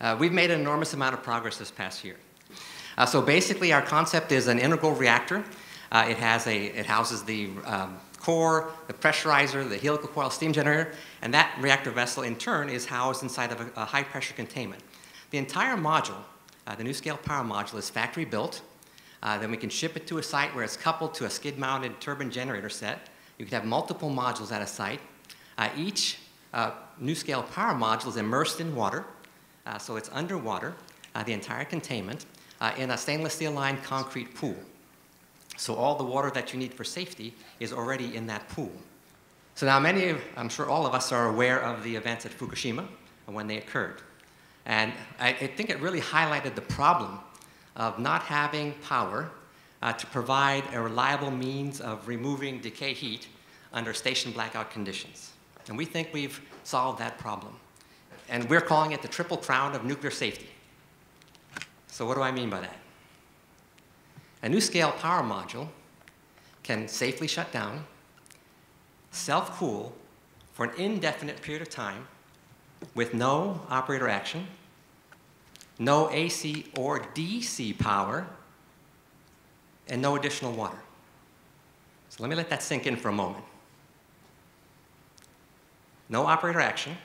Uh, we've made an enormous amount of progress this past year. Uh, so basically, our concept is an integral reactor. Uh, it, has a, it houses the um, core, the pressurizer, the helical coil steam generator, and that reactor vessel in turn is housed inside of a, a high pressure containment. The entire module, uh, the NuScale power module, is factory built. Uh, then we can ship it to a site where it's coupled to a skid mounted turbine generator set. You can have multiple modules at a site. Uh, each uh, NuScale power module is immersed in water, so it's underwater, uh, the entire containment, in a stainless steel lined concrete pool. So all the water that you need for safety is already in that pool. So now many of, I'm sure all of us are aware of the events at Fukushima and when they occurred. And I, I think it really highlighted the problem of not having power uh, to provide a reliable means of removing decay heat under station blackout conditions. And we think we've solved that problem. And we're calling it the triple crown of nuclear safety. So what do I mean by that? A NuScale power module can safely shut down, self-cool for an indefinite period of time with no operator action, no AC or DC power, and no additional water. So let me let that sink in for a moment. No operator action,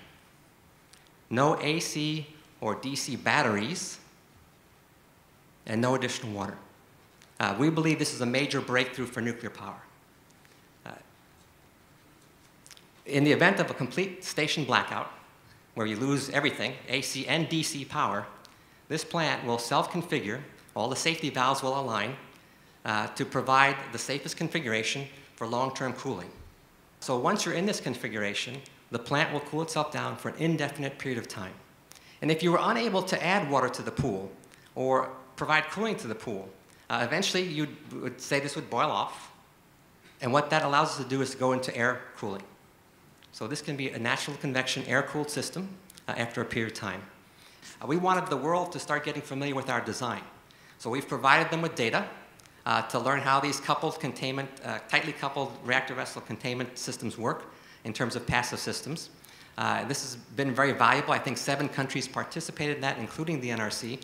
no AC or DC batteries, and no additional water. Uh, we believe this is a major breakthrough for nuclear power. Uh, in the event of a complete station blackout, where you lose everything, AC and DC power, this plant will self-configure, all the safety valves will align uh, to provide the safest configuration for long-term cooling. So once you're in this configuration, the plant will cool itself down for an indefinite period of time. And if you were unable to add water to the pool or provide cooling to the pool, uh, eventually, you would say this would boil off. And what that allows us to do is to go into air cooling. So this can be a natural convection air-cooled system uh, after a period of time. Uh, we wanted the world to start getting familiar with our design. So we've provided them with data uh, to learn how these coupled containment, uh, tightly coupled reactor vessel containment systems work in terms of passive systems. Uh, this has been very valuable. I think seven countries participated in that, including the NRC.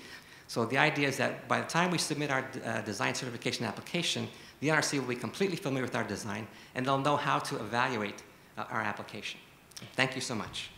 So the idea is that by the time we submit our uh, design certification application, the NRC will be completely familiar with our design, and they'll know how to evaluate uh, our application. Thank you so much.